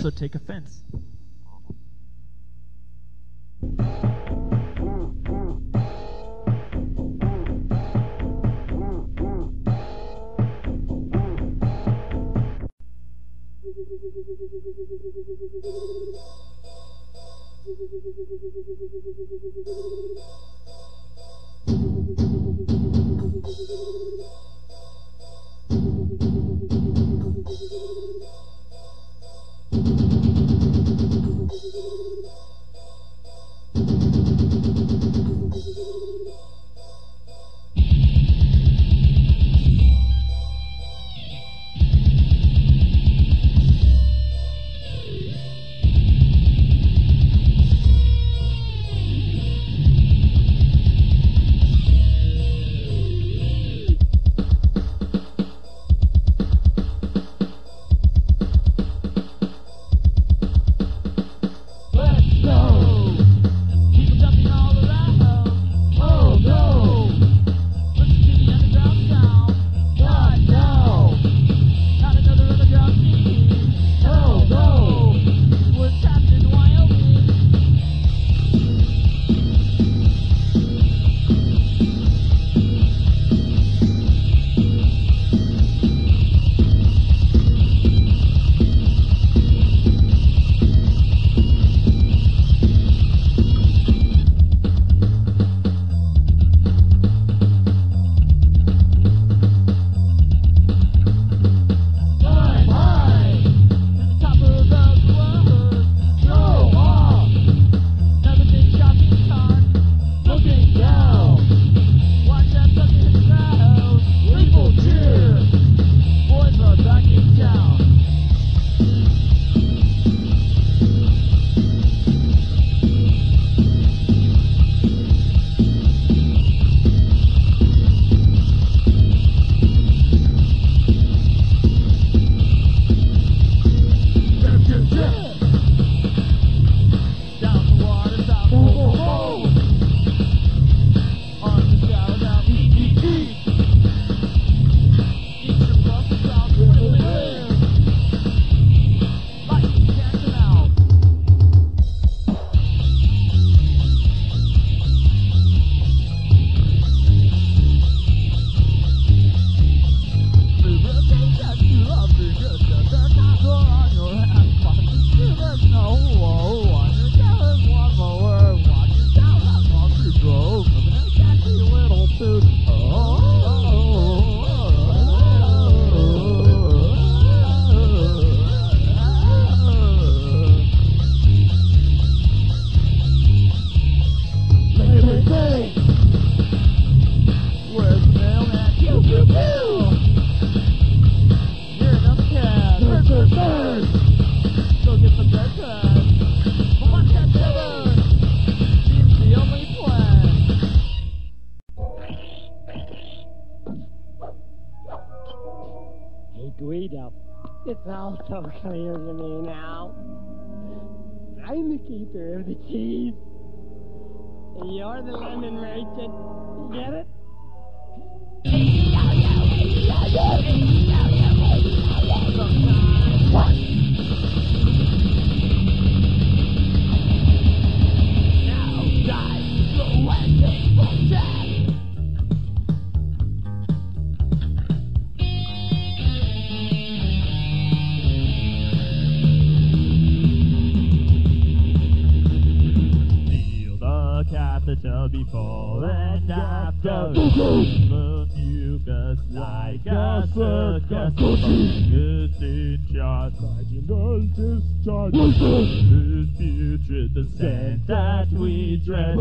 So take offense. It's all so clear to me now. I'm the keeper of the keys. You're the lemon merchant. Get it? The capital before and after. The mucus like a circus. Fungus in charge. Vaginal discharge. Is putrid the scent that we dread.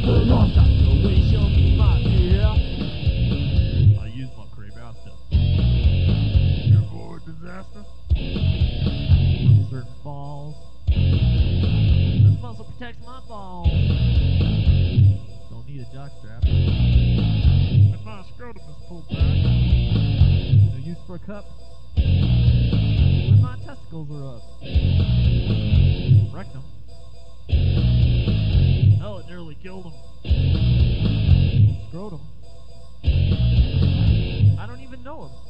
Supernova. I used my cremaster to avoid disaster. Certain balls. This muscle protects my balls. Don't need a jockstrap. My scrotum is pulled back. No use for a cup. When my testicles are up. Rectum killed Scrotum. Scrotum. I don't even know him.